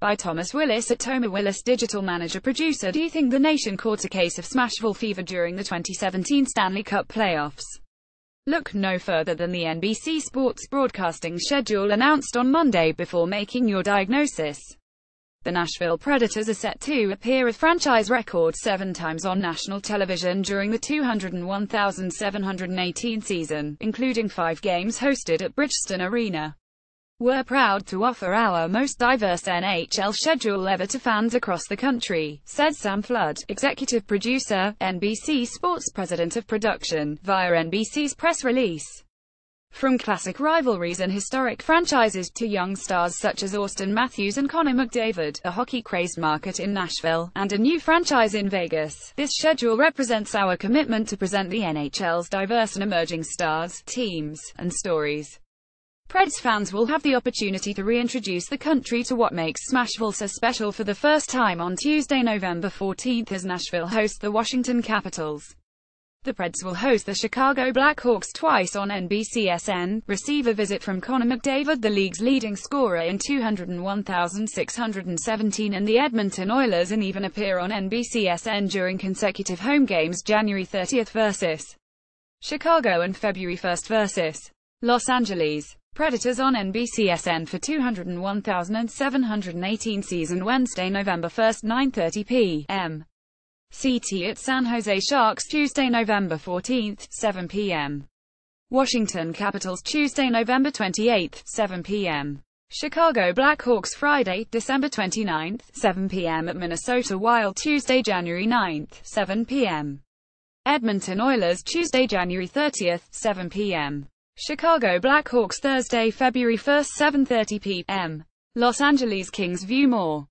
By Thomas Willis at Toma Willis Digital Manager Producer Do you think the nation caught a case of Smashville fever during the 2017 Stanley Cup playoffs? Look no further than the NBC Sports broadcasting schedule announced on Monday before making your diagnosis. The Nashville Predators are set to appear a franchise record seven times on national television during the 201,718 season, including five games hosted at Bridgestone Arena. We're proud to offer our most diverse NHL schedule ever to fans across the country, said Sam Flood, executive producer, NBC Sports president of production, via NBC's press release. From classic rivalries and historic franchises to young stars such as Auston Matthews and Connor McDavid, a hockey-crazed market in Nashville, and a new franchise in Vegas, this schedule represents our commitment to present the NHL's diverse and emerging stars, teams, and stories. Preds fans will have the opportunity to reintroduce the country to what makes Smashville so special for the first time on Tuesday, November 14 as Nashville hosts the Washington Capitals. The Preds will host the Chicago Blackhawks twice on NBCSN, receive a visit from Connor McDavid the league's leading scorer in 201,617 and the Edmonton Oilers and even appear on NBCSN during consecutive home games January 30 versus Chicago and February 1 versus Los Angeles. Predators on NBCSN for 201,718 season Wednesday, November 1, 9.30 p.m. CT at San Jose Sharks Tuesday, November 14, 7 p.m. Washington Capitals Tuesday, November 28, 7 p.m. Chicago Blackhawks Friday, December 29, 7 p.m. at Minnesota Wild Tuesday, January 9, 7 p.m. Edmonton Oilers Tuesday, January 30, 7 p.m. Chicago Blackhawks Thursday, February 1, 7.30 p.m. Los Angeles Kings View more